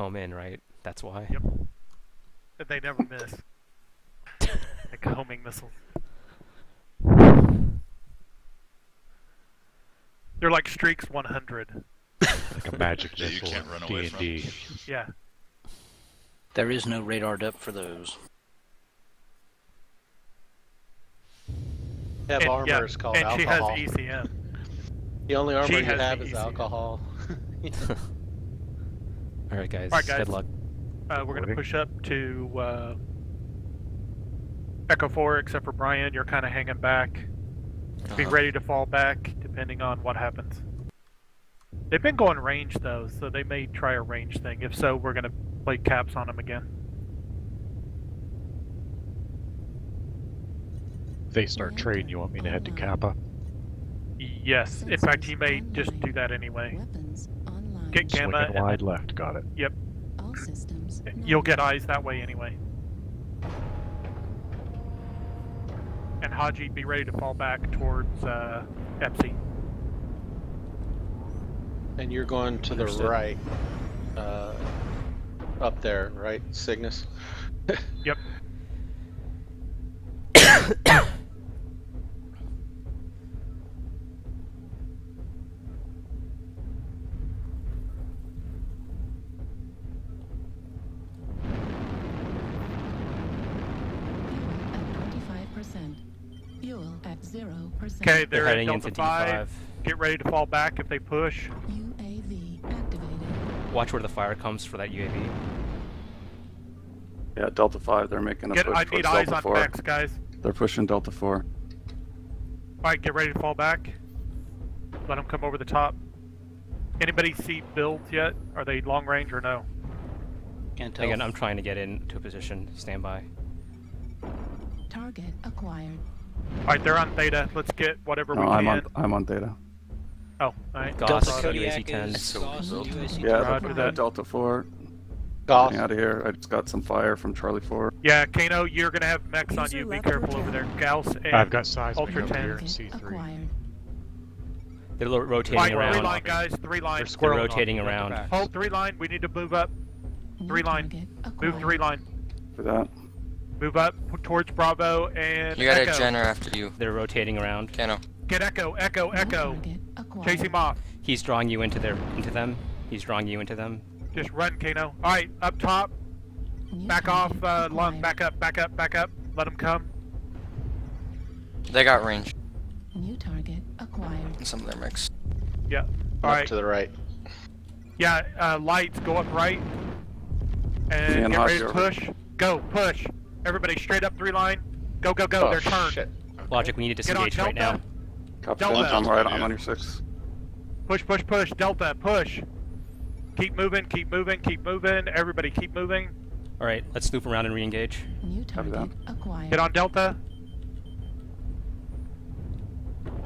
home in, right? That's why. Yep. And they never miss. like homing missiles. They're like streaks 100. Like a magic Yeah, you missile can't run away. D&D. Yeah. There is no radar depth for those. They have and, armor yeah, is called and alcohol. she has ECM. The only armor she you has the have is ECM. alcohol. All right, guys. All right, guys. Good luck. Uh, we're going to push up to uh, Echo 4, except for Brian. You're kind of hanging back. Be Uh-huh. ready to fall back depending on what happens. They've been going range though, so they may try a range thing. If so, we're gonna play caps on them again. If they start trading, you want me to head to Kappa? Yes. In fact, he may just do that anyway. Weapons online. Get Gamma. Swinging wide left, got it. Yep. All systems. You'll get eyes that way anyway. And Haji, be ready to fall back towards uh, Epsi. and you're going to the Understood. right. Uh, up there, right? Cygnus? Yep. Fuel at 25%. Fuel at 0%. Okay, They're they're, heading Delta into 5. D5. Get ready to fall back if they push. UAV activated. Watch where the fire comes for that UAV. Yeah, Delta 5, they're making a Get, push I need eyes Delta on 4. Bex, guys. They're pushing Delta 4. Alright, get ready to fall back. Let them come over the top. Anybody see builds yet? Are they long range or no? Can't tell. Again, I'm trying to get into a position. Stand by. Target acquired. Alright, they're on theta. Let's get whatever No, we I'm can. on, I'm on Theta. Oh, alright. Gauss, Delta Roger. Kodiak UAC-10. is Gauss, UAC Yeah, Roger they're, that. Delta 4. Goth. Getting out of here. I just got some fire from Charlie 4. Yeah, Kano, you're gonna have mechs on you. Be careful your over there. channel. Gauss and I've got seismic Ultra over 10. here C3. acquired. They're lo- rotating Alright, around. three line guys, three line. They're They're rotating off around. Hold three line. We need to move up. Three line. Move three line. For that. Move up towards Bravo and You got Echo. a Jenner after you, They're rotating around. Kano. Get Echo, Echo, New Echo. target acquired. Chase him off. He's drawing you into their into them. He's drawing you into them. Just run, Kano. Alright, up top. Back off, target uh, Lung. Back up, back up, back up. Let him come. They got range New target acquired. in some of their mix. Yeah. Up Alright. to the right. Yeah, uh, lights, go up right. And Me get ready to push. Go, push. Everybody straight up three line. Go, go, go. oh, They're turned. shit. Logic, we need to Get on disengage right now. Delta. Copy Delta. that. I'm right. I'm on your 6. Push, push, push. Delta, push. Keep moving, keep moving, keep moving. Everybody keep moving. All right, let's loop around and re-engage. New target acquired. Get on Delta.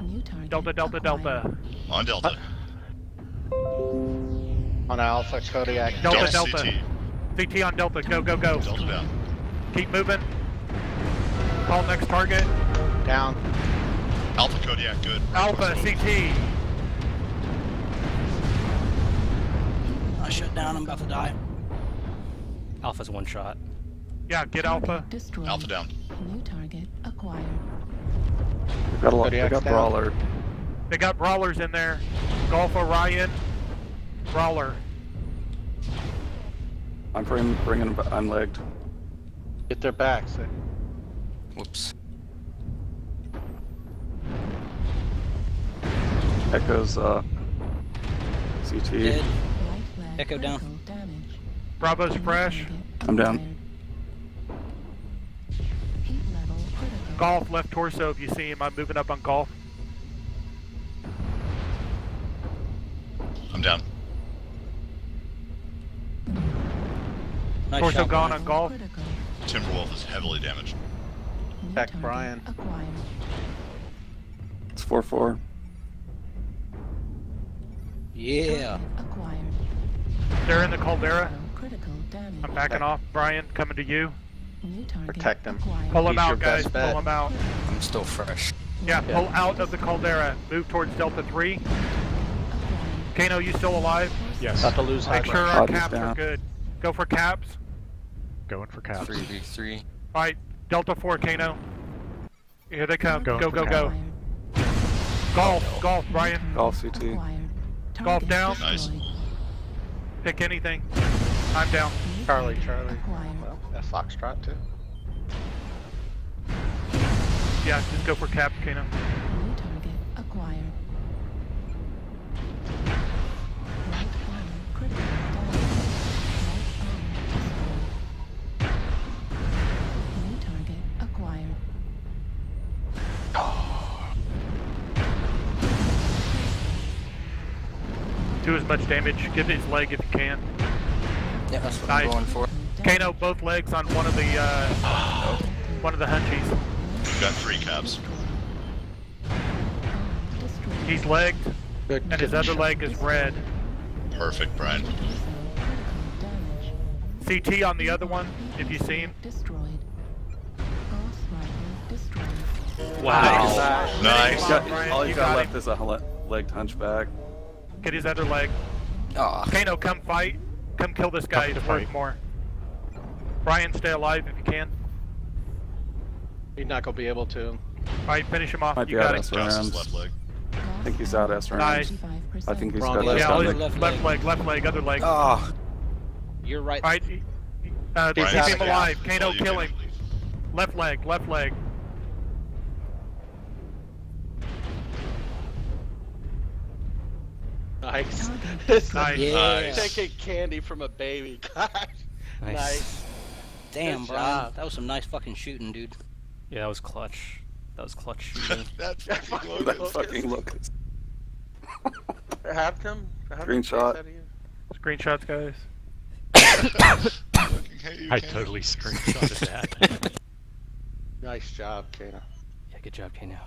New target Delta, Delta, acquired. Delta. On Delta. On Alpha Kodiak. Delta, Delta Delta. CT. CT on Delta. Go, go, go. Delta down. Keep moving. Call next target. Down. Alpha Kodiak, good. Alpha, CT. I shut down. I'm about to die. Alpha's one shot. Yeah, get Alpha. Destroyed. Alpha down. New target acquired. They got a lot. They Kodiak's got down. Brawler. They got brawlers in there. Golf Orion. Brawler. I'm bringing, bringing them. I'm legged. Get their backs. Whoops. Echoes, uh, CT. Dead. Echo down. critical. Bravo's New fresh. I'm down. acquired. Heat level critical. Golf left torso if you see him. I'm moving up on golf. I'm down. Nice torso shot, gone Brian. on golf. Critical. Timberwolf is heavily damaged. New Back Brian. Acquired. It's 4 4. Yeah. Target acquired. They're in the caldera. Critical damage. I'm backing off. Brian, coming to you. New target Protect them. acquired. Pull him He's your out, guys. Pull them out. I'm still fresh. Yeah, Yeah. pull out of the caldera. Move towards Delta 3. Kano, you still alive? Yes. About to lose Make sure our Body's caps are good. Go for caps. Going for caps. Three v three. Alright, Delta 4 Kano. Here they come. Going go, for go, go. Acquired. Golf, golf, Ryan. Golf CT. Acquired. Golf down. Nice. Pick anything. I'm down. Charlie, Charlie. Acquired. Well, that Foxtrot too. Yeah, just go for cap, Kano. Do as much damage. Give his leg if you can. Yeah, that's what Nice. I'm going for. Kano, both legs on one of the uh, one of the hunchies. We've got three caps. He's legged, Good. and his other leg is red. Perfect, Brian. CT on the other one, if you see him. Destroyed. Destroyed. Wow. Nice. You got- Brian, all you you got got left him. is a legged hunchback. Get his other leg. Aw. Kano, come fight. Come kill this guy. Come to He's worth fight. more. Brian, stay alive if you can. He's not gonna be able to. Alright, finish him off. Might you be got out him. of Johnson's left leg. I think he's out S Nice. I think he's Wrong got leg. Yeah, Left all rounds. his- leg. left leg, left leg, other leg. Oh. You're right. Alright, uh, He's keep him alive. Kano, all you kill him. Left leg, left leg. Nice. Target Nice. Yeah. Nice. Taking candy from a baby. Gosh. Nice. Nice. Damn, Good Brian. job. That was some nice fucking shooting, dude. Yeah, that was clutch. That was clutch shooting. that fucking logo. That fucking look. Have him. Have Screenshot. face out of you. Screenshots, guys. Fucking hate you, I totally screenshotted that. Nice job, Kano. yeah, good job, Kano.